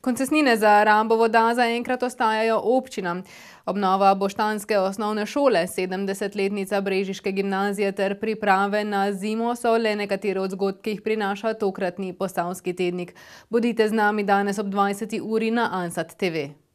Koncesnine za rabo voda zaenkrat ostajajo občinam. Obnova boštanske osnovne šole, 70-letnica Brežiške gimnazije ter priprave na zimo so le nekatere od zgodb, ki jih prinaša tokratni postavski tednik. Bodite z nami danes ob 20. uri na Ansat TV.